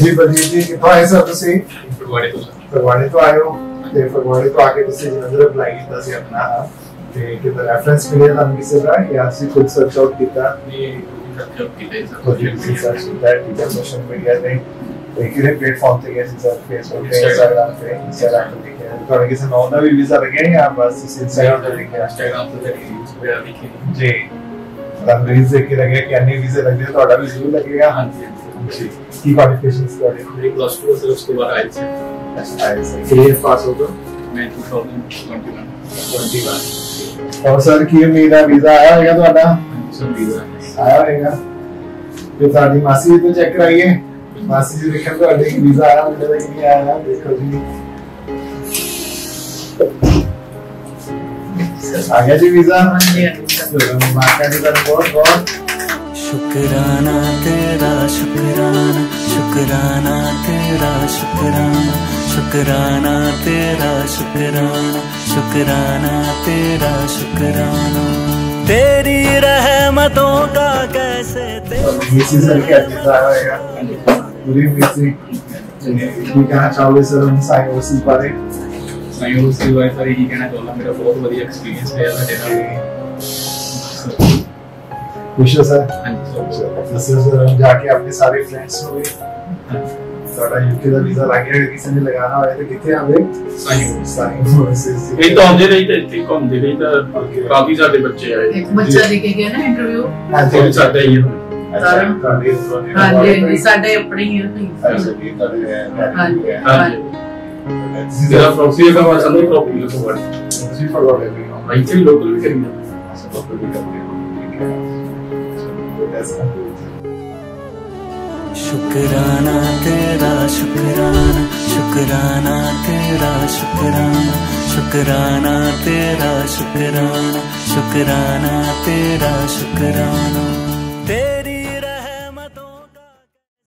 ਜੀ ਬਲਜੀਤ ਜੀ ਕਿੱਥੋਂ ਆਏ ਸਰ ਤੁਸੀਂ ਫਗਵਾੜੇ ਤੋਂ ਸਰ ਫਗਵਾੜੇ ਤੋਂ ਆਏ ਹੋ ਤੇ ਫਗਵਾੜੇ ਤੋਂ ਆ ਕੇ ਤੁਸੀਂ ਜਲੰਧਰ ਅਪਲਾਈ ਕੀਤਾ ਸੀ ਆਪਣਾ ਤੇ ਕਿਤੇ ਰੈਫਰੈਂਸ ਮਿਲਿਆ ਤੁਹਾਨੂੰ ਕਿਸੇ ਦਾ ਜਾਂ ਤੁਸੀਂ ਖੁਦ ਸਰਚ ਆਊਟ ਕੀਤਾ ਇਹ ਜਬ ਕਿਤੇ ਖੁਦ ਹੀ ਤੁਸੀਂ ਸਰ ਸਰਚ ਕੀਤਾ ਟੀਚਰ ਸੋਸ਼ਲ ਮੀਡੀਆ ਤੇ ਤੇ ਕਿਹੜੇ ਪਲੇਟਫਾਰਮ ਤੇ ਗਏ ਸੀ ਸਰ ਫੇਸਬੁੱਕ ਤੇ Instagram। ਇੰਸਟਾਗ੍ਰਾਮ ਤੇ ਇੰਸਟਾਗ੍ਰਾਮ ਤੇ ਦੇਖਿਆ ਤੁਹਾਡੇ ਕਿਸੇ ਨੌਨ ਦਾ ਵੀ ਵੀਜ਼ਾ ਲੱਗਿਆ ਜਾਂ ਬਸ ਤੁਸੀਂ ਇੰਸਟਾਗ੍ਰਾਮ ਤੇ ਦੇਖਿਆ ਇੰਸਟਾਗ੍ਰਾਮ ਤੇ ਤੇਰੀ ਰੀਲਸ ਵਗੈਰਾ ਦੇਖੀ ਜੀ ਤੁਹਾਨੂੰ ਰੀਲਸ ਦੇਖ ਕੇ ਲੱਗਿਆ ਕਿ ਅੰਨੇ ਵੀਜ਼ੇ ਲੱਗਦੇ ਆ, ਤੁਹਾਡਾ ਵੀ ਜ਼ਰੂਰ ਲੱਗੇਗਾ ਹਾਂਜੀ की क्वालिफिकेशंस क्या है? मेरी प्लस टू सर उसके बाद आई थी आई से क्लियर पास हो गए? मैं 2021 21 और सर की मेरा वीज़ा आया होगा तो आना सर वीज़ा आया होगा। तो ताड़ी मासी तो चेक कराइए मासी जी देखो तो अभी वीज़ा आया मुझे तक नहीं आया देखो जी आ गया जी वीज़ा हाँ जी माता जी का बहुत बहुत शुक्राना तेरा शुक्र शुक्राना तेरा शुक्राना शुक्राना तेरा शुक्राना शुक्राना तेरा शुक्राना तेरी रहमतों का कैसे तेरा मिसी सर का वीजा आया होगा पूरी मिसी ਕੀ ਕਹਿਣਾ ਚਾਹੋਗੇ ਸਰ हम साइन ओसी बारे ਸਾਈਂ ਉਸ ਦੀ ਵਾਈਫ ਇਹੀ ਕਹਿਣਾ ਚਾਹੁੰਦਾ ਮੇਰਾ ਬਹੁਤ ਵਧੀਆ ਐਕਸਪੀਰੀਅੰਸ ਰਿਹਾ ਤੁਹਾਡੇ ਨਾਲ खुश हो सर ਹਾਂਜੀ ਸਰ ਦੱਸੋ ਸਰ हम जाके अपने सारे फ्रेंड्स ਨੂੰ ਵੀ ਤੁਹਾਡਾ ਯੂਕੇ ਦਾ ਵੀਜ਼ਾ ਲੱਗ ਗਿਆ ਕਿਸੇ ਨੇ ਲਗਾਉਣਾ ਹੋਇਆ ਤੇ ਕਿੱਥੇ ਆਵੇ ਸਾਈਂ ਸਾਈਨ ਓਵਰਸੀਜ਼ ਇਹ ਤਾਂ ਆਉਂਦੇ ਰਹੀ ਤੇ ਇੱਥੇ ਘੁੰਮਦੇ ਰਹੀ ਤਾਂ ਕਾਫੀ ਸਾਡੇ ਬੱਚੇ ਆਏ ਇੱਕ ਬੱਚਾ ਦੇ ਕੇ ਗਿਆ ਨਾ ਇੰਟਰਵਿਊ ਹਾਂਜੀ ਕੋਈ ਸਾਡਾ ਹੀ ਹੈ ਅੱਛਾ ਤੁਹਾਡੇ ਇਸਰੋ ਨੇ ਹਾਂਜੀ ਹਾਂਜੀ ਸਾਡੇ ਆਪਣੇ ਹੀ ਆ ਅੱਛਾ ਜੀ ਤੁਹਾਡੇ ਹਾਂਜੀ। ਹਾਂਜੀ ਤੁਸੀਂ ਜਿਹੜਾ ਪ੍ਰੋਪਰਟੀ ਦਾ ਵਾਸਾ ਨਹੀਂ ਪ੍ਰੋਪਰਟੀ ਤੋਂ ਬੜੀ ਤੁਸੀਂ ਫਗਵਾੜੇ ਵੀ ਹੋ ਇੱਥੇ ਵੀ ਲੋਕਲ ਵੀ ਕਰੀਂਦਾ ਅੱਛਾ ਲੋਕਲ ਵੀ ਕਰਦੇ ਹੋ ਠੀਕ ਹੈ ਚਲੋ ਐਸਾ शुक्राना तेरा शुक्राना शुक्राना तेरा शुक्राना शुक्राना तेरा शुक्राना शुक्राना तेरा शुक्राना।